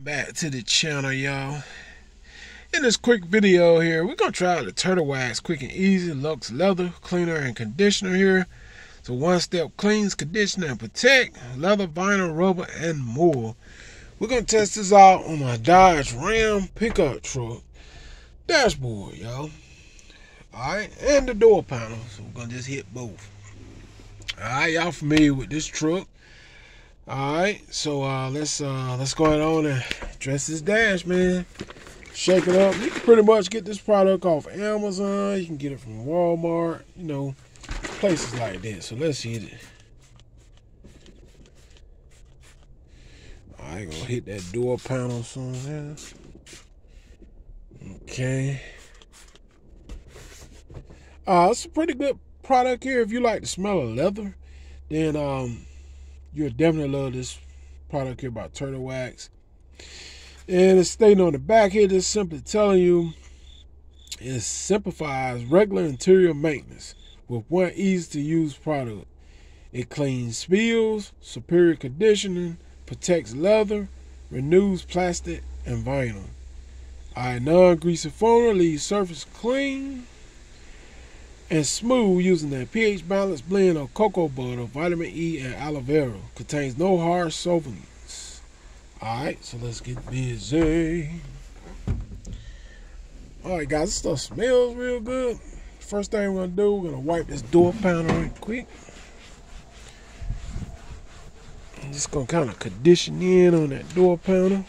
back to the channel y'all. In this quick video here we're gonna try the turtle wax quick and easy luxe leather cleaner and conditioner here. So one step cleans conditioner and protect leather vinyl rubber and more. We're gonna test this out on my dodge ram pickup truck dashboard y'all. All right and the door panel so we're gonna just hit both. All right y'all familiar with this truck all right, so uh, let's uh, let's go ahead on and dress this dash, man. Shake it up. You can pretty much get this product off Amazon. You can get it from Walmart. You know, places like that. So let's hit it. I right, gonna hit that door panel soon. Okay. Uh, it's a pretty good product here. If you like the smell of leather, then um, You'll definitely love this product here by Turtle Wax. And it's stating on the back here, just simply telling you it simplifies regular interior maintenance with one easy to use product. It cleans spills, superior conditioning, protects leather, renews plastic and vinyl. I non-greasy foamer leaves surface clean and smooth using a pH balanced blend of cocoa butter, vitamin E, and aloe vera. Contains no harsh solvents. Alright, so let's get busy. Alright guys, this stuff smells real good. First thing we're gonna do, we're gonna wipe this door panel real quick. I'm just gonna kind of condition in on that door panel.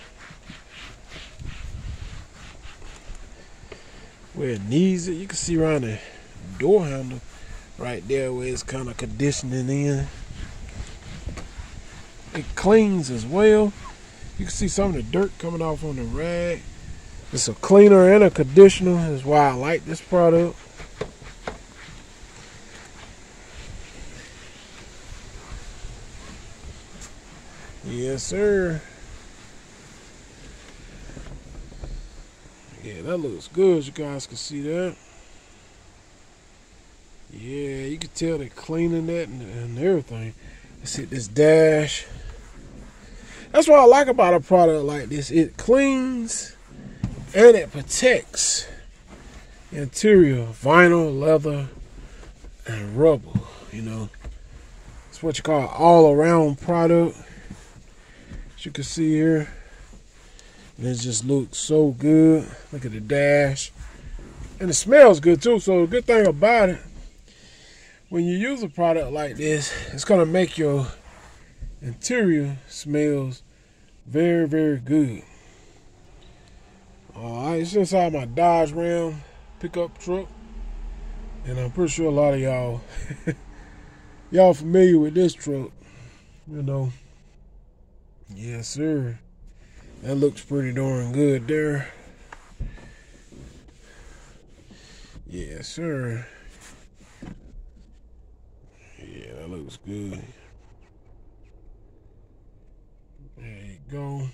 Where it needs it, you can see around there door handle right there where it's kind of conditioning in. It cleans as well. You can see some of the dirt coming off on the rag. It's a cleaner and a conditioner. That's why I like this product. Yes, sir. Yeah, that looks good. You guys can see that. Yeah, you can tell they're cleaning that and, and everything. Let's hit this dash. That's what I like about a product like this. It cleans and it protects interior, vinyl, leather, and rubber. You know, it's what you call all around product. As you can see here, and it just looks so good. Look at the dash, and it smells good too. So the good thing about it, when you use a product like this, it's gonna make your interior smells very, very good. Alright, it's inside my Dodge Ram pickup truck. And I'm pretty sure a lot of y'all y'all familiar with this truck. You know. Yes, sir. That looks pretty darn good there. Yes, sir. Looks good. There you go.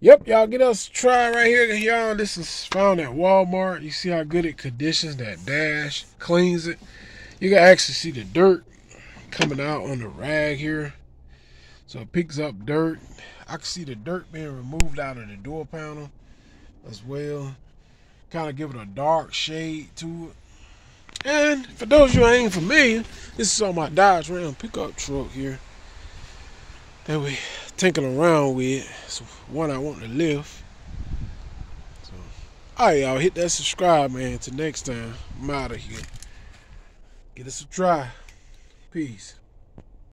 Yep, y'all get us a try right here. Y'all, this is found at Walmart. You see how good it conditions that dash, cleans it. You can actually see the dirt coming out on the rag here. So it picks up dirt. I can see the dirt being removed out of the door panel as well. Kind of give it a dark shade to it. And for those of you who ain't familiar, this is on my Dodge Ram pickup truck here that we tinkering around with. It's one I want to lift. So, all right, y'all, hit that subscribe, man. Till next time, I'm out of here. Get us a try. Peace.